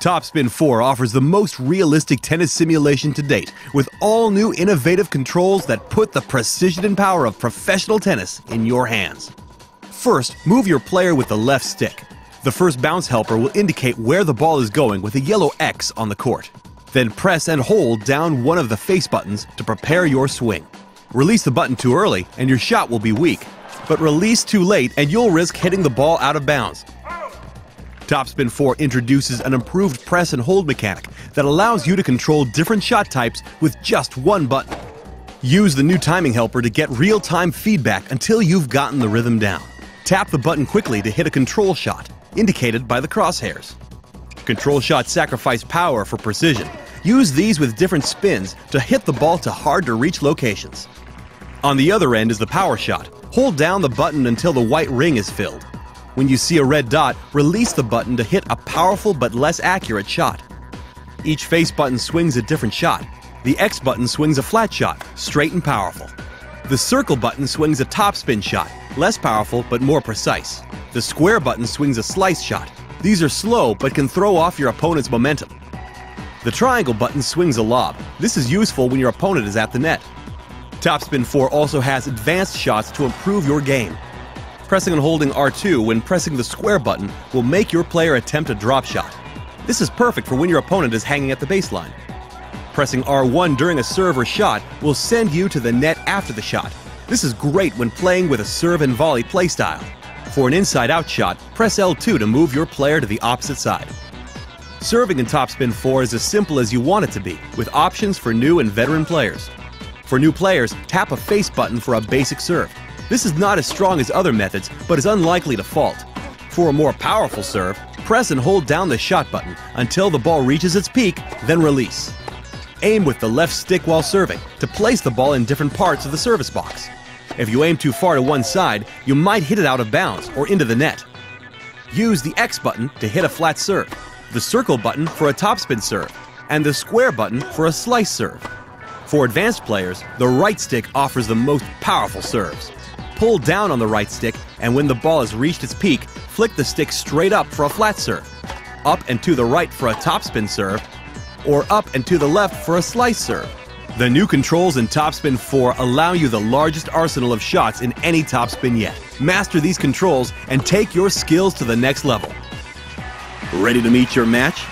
Top Spin 4 offers the most realistic tennis simulation to date, with all new innovative controls that put the precision and power of professional tennis in your hands. First, move your player with the left stick. The first bounce helper will indicate where the ball is going with a yellow X on the court. Then press and hold down one of the face buttons to prepare your swing. Release the button too early and your shot will be weak, but release too late and you'll risk hitting the ball out of bounds. Top Spin 4 introduces an improved press and hold mechanic that allows you to control different shot types with just one button. Use the new timing helper to get real time feedback until you've gotten the rhythm down. Tap the button quickly to hit a control shot, indicated by the crosshairs. Control shots sacrifice power for precision. Use these with different spins to hit the ball to hard to reach locations. On the other end is the power shot. Hold down the button until the white ring is filled. When you see a red dot, release the button to hit a powerful but less accurate shot. Each face button swings a different shot. The X button swings a flat shot, straight and powerful. The circle button swings a topspin shot, less powerful but more precise. The square button swings a slice shot. These are slow but can throw off your opponent's momentum. The triangle button swings a lob. This is useful when your opponent is at the net. Top Spin 4 also has advanced shots to improve your game. Pressing and holding R2 when pressing the square button will make your player attempt a drop shot. This is perfect for when your opponent is hanging at the baseline. Pressing R1 during a serve or shot will send you to the net after the shot. This is great when playing with a serve and volley playstyle. For an inside out shot, press L2 to move your player to the opposite side. Serving in Top Spin 4 is as simple as you want it to be, with options for new and veteran players. For new players, tap a face button for a basic serve. This is not as strong as other methods, but is unlikely to fault. For a more powerful serve, press and hold down the shot button until the ball reaches its peak, then release. Aim with the left stick while serving to place the ball in different parts of the service box. If you aim too far to one side, you might hit it out of bounds or into the net. Use the X button to hit a flat serve, the circle button for a topspin serve, and the square button for a slice serve. For advanced players, the right stick offers the most powerful serves pull down on the right stick, and when the ball has reached its peak, flick the stick straight up for a flat serve, up and to the right for a topspin serve, or up and to the left for a slice serve. The new controls in Top Spin 4 allow you the largest arsenal of shots in any topspin yet. Master these controls and take your skills to the next level. Ready to meet your match?